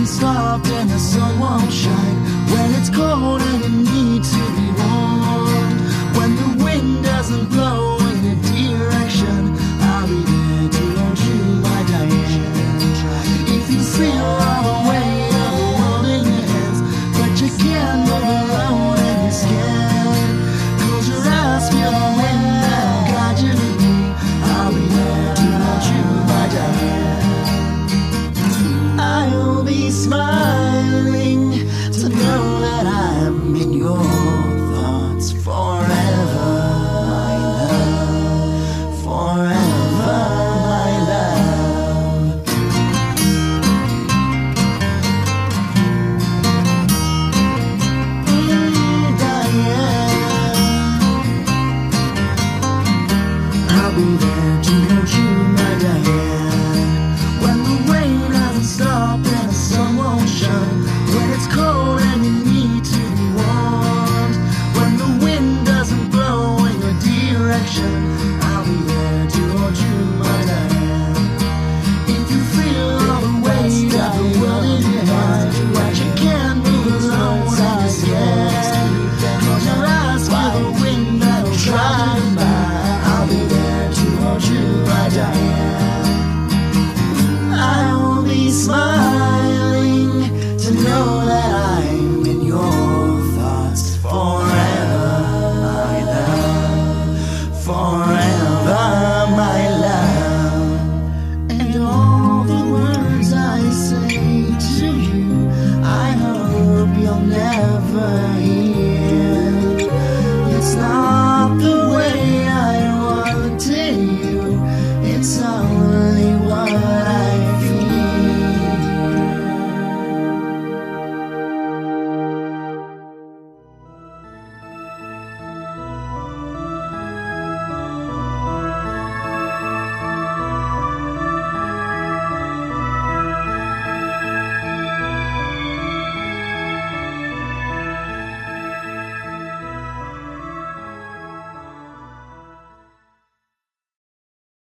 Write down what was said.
isn't soft and the sun won't shine. When it's cold and de my